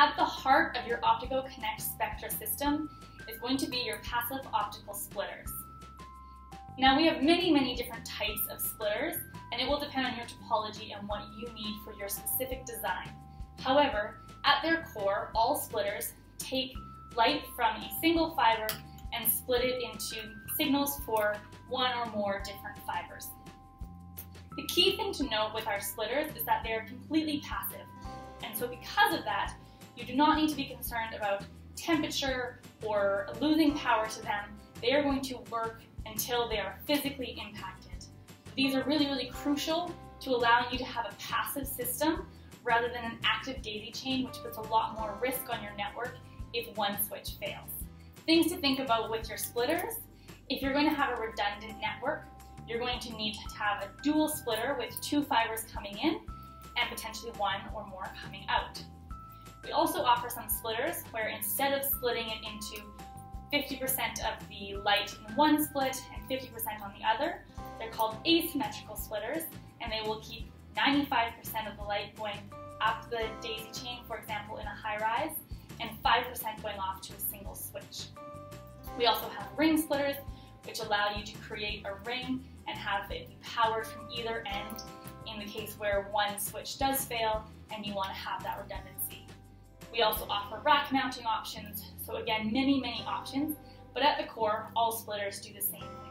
At the heart of your Optigo Connect Spectra system is going to be your passive optical splitters. Now we have many, many different types of splitters, and it will depend on your topology and what you need for your specific design. However, at their core, all splitters take light from a single fiber and split it into signals for one or more different fibers. The key thing to note with our splitters is that they're completely passive. And so because of that, you do not need to be concerned about temperature or losing power to them. They are going to work until they are physically impacted. These are really, really crucial to allowing you to have a passive system rather than an active daisy chain, which puts a lot more risk on your network if one switch fails. Things to think about with your splitters. If you're going to have a redundant network, you're going to need to have a dual splitter with two fibers coming in and potentially one or more coming out. We also offer some splitters where instead of splitting it into 50% of the light in one split and 50% on the other, they're called asymmetrical splitters and they will keep 95% of the light going up the daisy chain, for example, in a high rise, and 5% going off to a single switch. We also have ring splitters, which allow you to create a ring and have it be powered from either end in the case where one switch does fail and you want to have that redundancy. We also offer rack mounting options, so again, many, many options, but at the core, all splitters do the same thing.